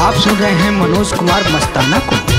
आप सुन रहे हैं मनोज कुमार मस्ताना को।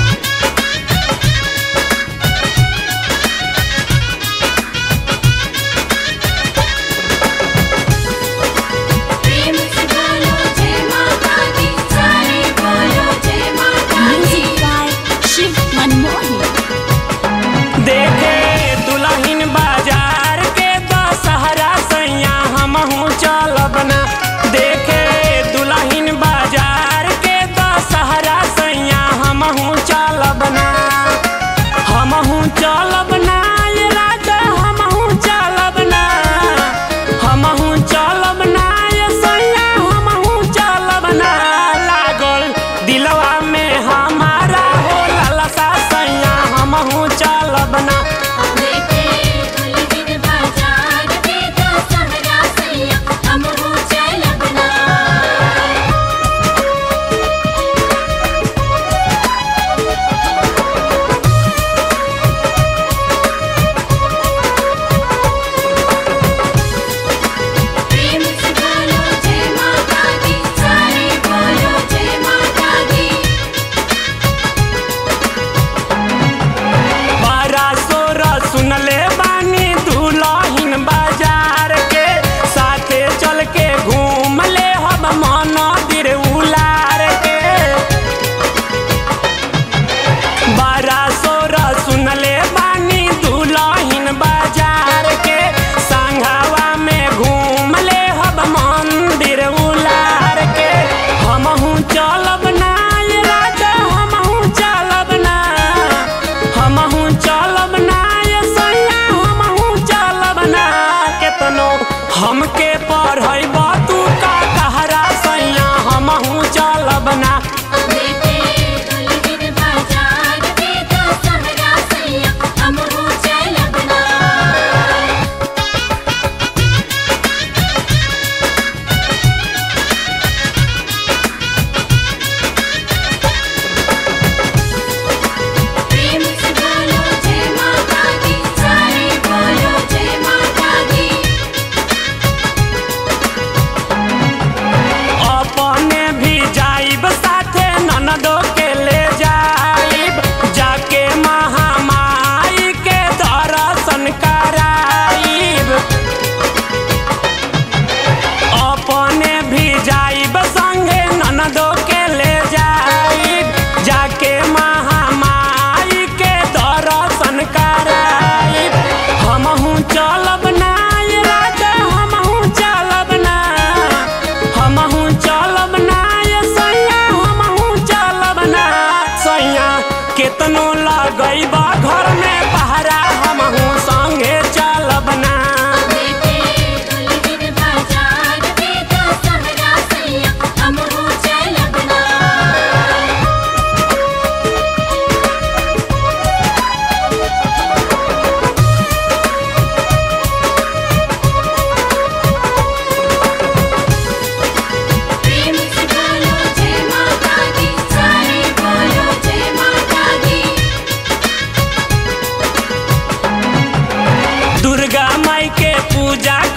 केतनो लागई बा।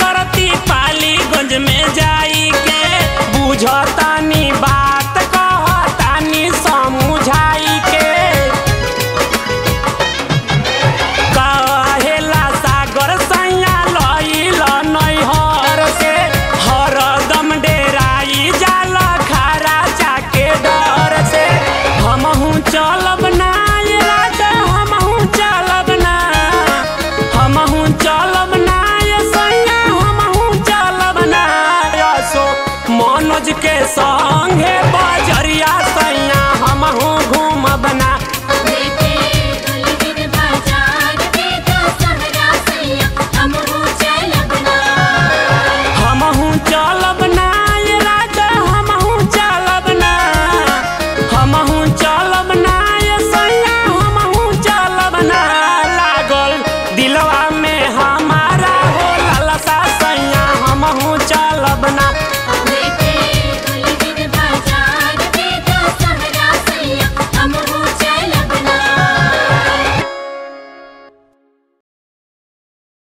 करती पालीगंज में जाई के बुझतानी बा। सा